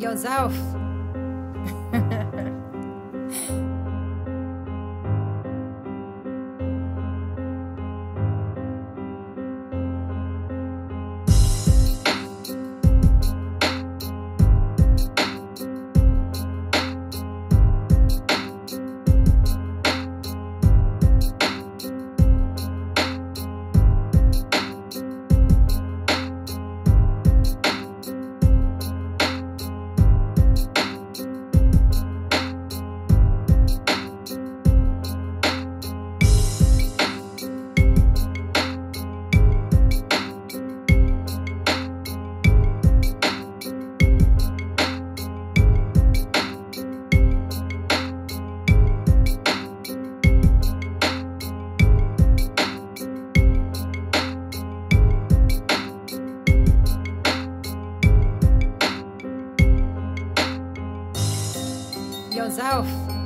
yourself. yourself.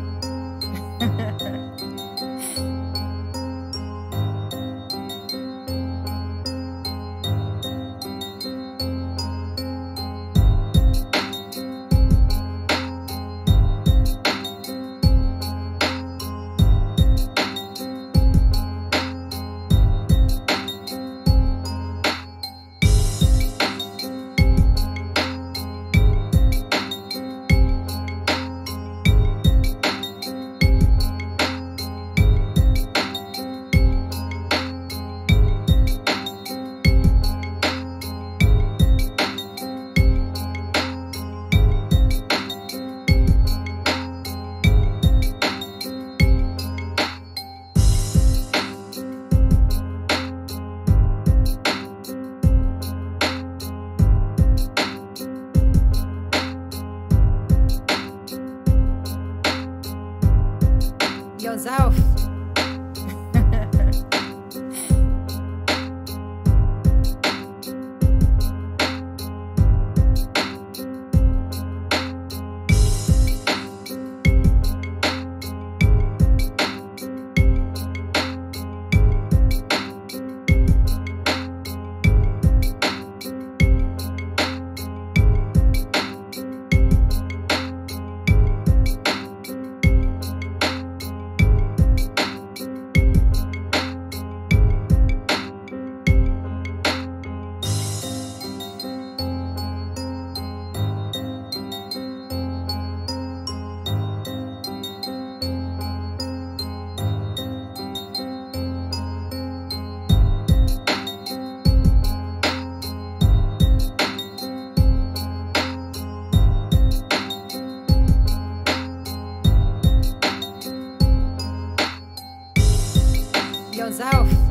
Yourself. yourself. Yourself.